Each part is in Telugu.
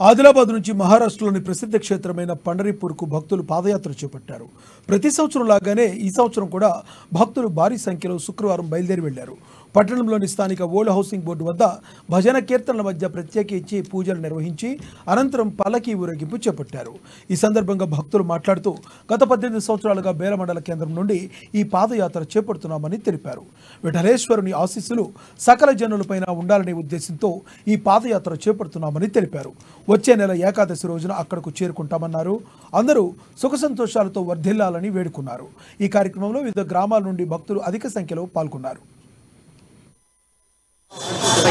ఆదిలాబాద్ నుంచి మహారాష్ట్రలోని ప్రసిద్ధ క్షేత్రమైన పండరీపూర్కు భక్తులు పాదయాత్ర చేపట్టారు. ప్రతి సంవత్సరం లాగానే ఈ సంవత్సరం కూడా భక్తులు భారీ సంఖ్యలో శుక్రవారం బయలుదేరి వెళ్ళారు పట్టణంలోని స్థానిక ఓల్డ్ హౌసింగ్ బోర్డు వద్ద భజన కీర్తనల మధ్య ప్రత్యేకించి పూజలు నిర్వహించి అనంతరం పలకి ఊరేగింపు చేపట్టారు. ఈ సందర్భంగా భక్తులు మాట్లాడుతూ గత పద్దెనిమిది సంవత్సరాలుగా బేల మండల కేంద్రం నుండి ఈ పాదయాత్ర చేపడుతున్నామని తెలిపారు. విఠలేశ్వరుని ఆశీస్సులు సకల జనులపైన ఉండాలనే ఉద్దేశంతో ఈ పాదయాత్ర చేపడుతున్నామని తెలిపారు. వచ్చే నెల ఏకాదశి రోజున అక్కడకు చేరుకుంటామన్నారు. అందరూ సుఖ సంతోషాలతో వర్ధిల్లాలని వేడుకున్నారు. ఈ కార్యక్రమంలో వివిధ గ్రామాల నుండి భక్తులు అధిక సంఖ్యలో పాల్గొన్నారు.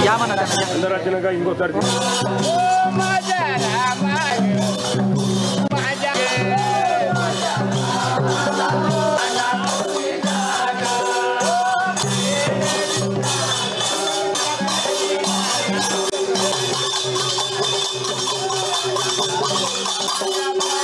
ಅಂದರಾಜಿನಾಗ ಹಿಂಗೆ Thank you.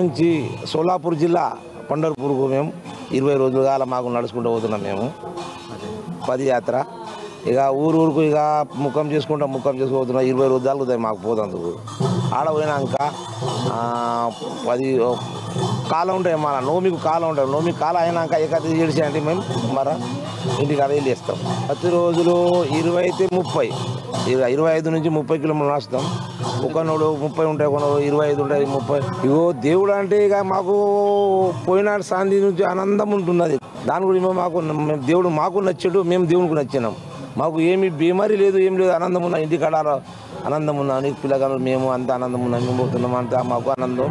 నుంచి సోలాపూర్ జిల్లా పండర్పూర్కు మేము ఇరవై రోజులు కాల మాకు నడుచుకుంటూ పోతున్నాం మేము. పదయాత్ర ఇక ఊరు ఊరుకు ఇక ముఖం చేసుకుంటా ముఖం చేసుకుపోతున్నాం. ఇరవై రోజులు తగ్గుతాయి మాకు పోతందుకు. ఆడ పోయినాక పది కాలం ఉంటాయి మన నోమికి కాలం ఉంటాయి. నోమికి కాలం అయినాక ఏకాది చేసి అంటే మేము మర ఇంటికి అదే చేస్తాం ప్రతి రోజులు ఇరవై అయితే ముప్పై. ఇరవై ఇరవై ఐదు నుంచి ముప్పై కిలోమీటర్లు నాస్తాం ఒకనోడు ముప్పై ఉంటాయి ఒకనోడు ఇరవై ఐదు ఉంటాయి ముప్పై. ఇగో దేవుడు అంటే ఇక మాకు పోయిన శాంతి నుంచి ఆనందం ఉంటున్నది. దాని గురించి మాకు మేము దేవుడు మాకు నచ్చాడు మేము దేవునికి నచ్చినాం. మాకు ఏమి బీమారి లేదు ఏం లేదు ఆనందం ఉన్నా ఇంటికాడ ఆనందం ఉన్నా పిల్లగాళ్ళు మేము అంత ఆనందం ఉన్నాం మేము పోతున్నాం అంత మాకు ఆనందం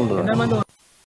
ఉంటున్నాం